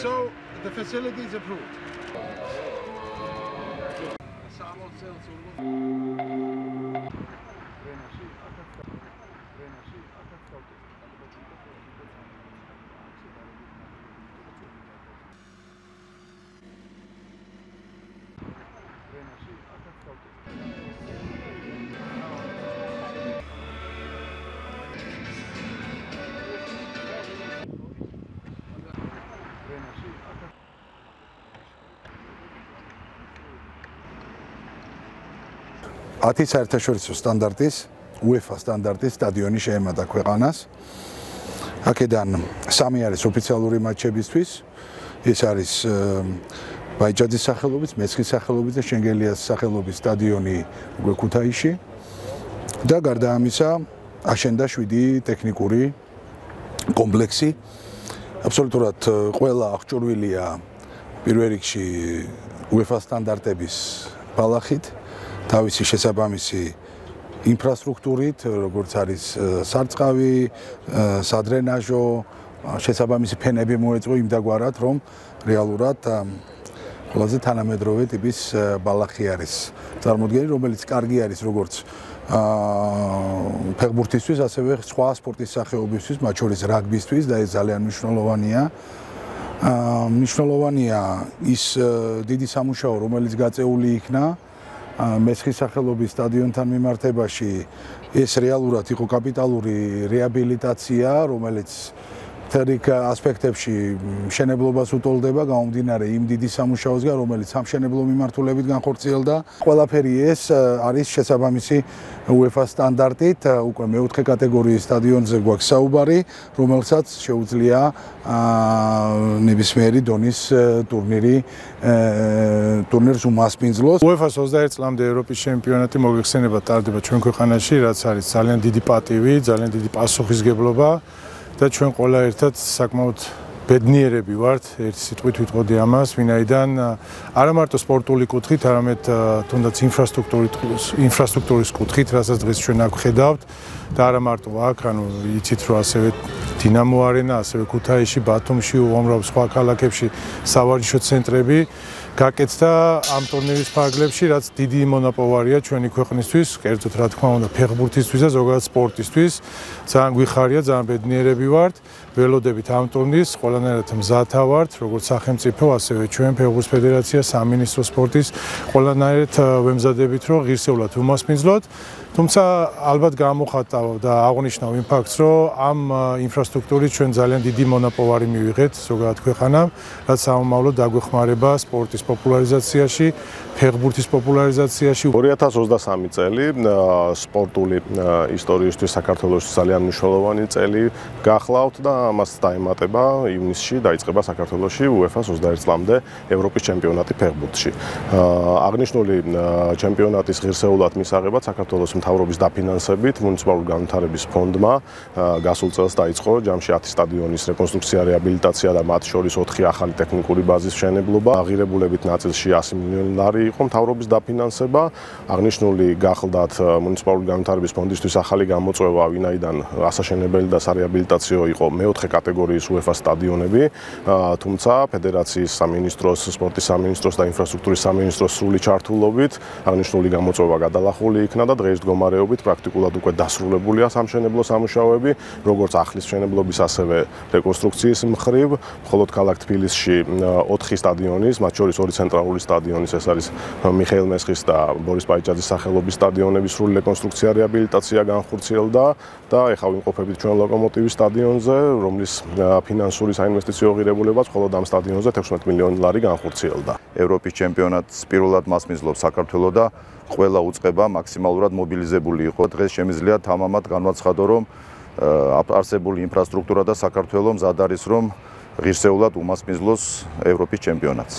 So the facility is approved. 10 საერთაშორისო სტანდარტის UEFA სტანდარტის სტადიონი შეემატა ქვეყანას. აქედან სამი არის ოფიციალური მატჩებისთვის. ეს არის ბაიჯაძის სახელობის, მეცხის სახელობის და შენგელიას სახელობის სტადიონი უკვე ქუთაისში. და გარდა ამისა აშენდა 7 ტექნიკური კომპლექსი. აბსოლუტურად ყველა აღჭურვილია პირველ რიგში UEFA სტანდარტების ბალახით. თავისი შესაბამისი ინფრასტრუქტურით, როგორც არის სარწყავი, სადრენაჟო, შესაბამისი ფენები მოეწყო იმდაგვარად, რომ რეალურად ყველაზე თანამედროვე ტიპის ბალახი არის წარმოდგენილი, რომელიც კარგი არის როგორც აა ფეხბურთისთვის, ასევე სხვა სპორტის სახეობებისთვის, მათ შორის რაგბისთვის და ეს ძალიან მნიშვნელოვანია. აა მნიშვნელოვანია ის დიდი სამუშაო, რომელიც გაწეული იქნა მესხის სახელობის სტადიონთან მიმართებაში ეს რეალურად იყო კაპიტალური რეაბილიტაცია, რომელიც თერიკ ასპექტებში შენებლობას უტოლდება გამომდინარე იმ დიდი სამუშაოსგან, რომელიც სამშენებლო მიმართულებით განხორციელდა. ყველაფერი ეს არის შესაბამისი UEFA სტანდარტით, უკვე მეოთხე კატეგორიის სტადიონზე გვაქვს საუბარი, რომელსაც შეუძლია ნებისმიერი დონის ტურნირი ტურნირს უმასპინძლოს. UEFA-ს 21 წლამდე ევროპის ჩემპიონატი მოიხსენება ტარდება ჩვენ ქვეყანაში, რაც არის ძალიან დიდი პატივი, ძალიან დიდი პასუხისგებლობა. და ჩვენ ყველა ერთად საკმაოდ ბედნიერები ვართ, ერთ სიტყვით ვიტყოდი ამას, ვინაიდან არა მარტო სპორტული კუთხით, არამედ თუნდაც ინფრასტრუქტურის ინფრასტრუქტურის კუთხით, რასაც დღეს ჩვენ აქ ხედავთ და არა მარტო აქ, ანუ იცით რომ ასევე დინამო არენა, ასევე ქუთაისში, ბათუმში, უამრავ სხვა ქალაქებში სავარჯიშო ცენტრები გაკეთდა ამ ტურნირის ფარგლებში, რაც დიდი მონოპოვარია ჩვენი ქვეყნისთვის, კერძოდ რა თქმა უნდა, ფეხბურთისთვის და ზოგადად სპორტისთვის. ძალიან გვიხარია, ძალიან ბედნიერები ვართ. ველოდებით ამ ტურნირს, ყველანაირად მზათა ვართ, როგორც სახელმწიფო, ასევე ჩვენ ფეხბურთის ფედერაცია, სამინისტრო სპორტის, ყველანაირად ვემზადებით, რომ ღირსეულად უმასპინძლოთ. თუმცა ალბათ გამოხატავ და აღნიშნავ იმ ფაქტს, რომ ამ ინფრასტრუქტურით ჩვენ ძალიან დიდი მონოპოვარი მივიღეთ ზოგადად ქვეყანამ, რაც საომავლო დაგვეხმარება სპორტის პოპულარიზაციაში, ფეხბურთის პოპულარიზაციაში. 2023 წელი სპორტული ისტორიისთვის საქართველოს ძალიან მნიშვნელოვანი წელი გახლავთ და ამას დაემატება ივნისში დაიწყება საქართველოსში UEFA-ს 21 წლამდე ევროპის ჩემპიონატი ფეხბურთში. აღნიშნული ჩემპიონატის ღირსეულად მისაღებად საქართველოს მთავრობის დაფინანსებით მუნიციპალური განვითარების ფონდმა გასულ წელს დაიწყო ჯამში 10 სტადიონის რეკონსტრუქცია, რეაბილიტაცია და მათ შორის 4 ახალი ტექნიკური ბაზის მშენებლობა. აღირებულებით ნაწილში 100 მილიონი ლარი იყო მთავრობის დაფინანსება. აღნიშნული გახლდათ მუნიციპალური განვითარების ფონდისთვის ახალი გამოწვევა, ვინაიდან ასაშენებელი და სარეაბილიტაციო იყო მეოთხე კატეგორიის UEFA სტადიონები, თუმცა ფედერაციის სამინისტროს, სპორტის სამინისტროს და ინფრასტრუქტურის სამინისტროს სრული ჩართულობით აღნიშნული გამოწვევა გადალახული იქნა და დღეს მდგომარეობით პრაქტიკულად უკვე დასრულებულია სამშენებლო სამუშაოები, როგორც ახლის მშენებლობის, ასევე რეკონსტრუქციის მხრივ, მხოლოდ ქალაქ თბილისში 4 სტადიონის, მათ შორის ორი ცენტრალური სტადიონის, ეს არის მიხეილ მესხის და ბორის პაიჭაძის სახელობის სტადიონების სრული რეკონსტრუქცია, რეაბილიტაცია განხორციელდა და ეხლა ვიმყოფებით ჩვენ ლოკომოტივის სტადიონზე, რომლის ფინანსური საინვესტიციო ღირებულებაც მხოლოდ ამ სტადიონზე 16 მილიონი ლარი განხორციელდა. ევროპის ჩემპიონატს პირველად მასპინძლობს საქართველოს და ყველა უצება მაქსიმალურად მობილიზებული იყო. დღეს შემიძლია თამამად განვაცხადო, რომ არსებული ინფრასტრუქტურა და საქართველოს მზად არის, რომ ღირსეულად უმასპინძლოს ევროპის ჩემპიონატს.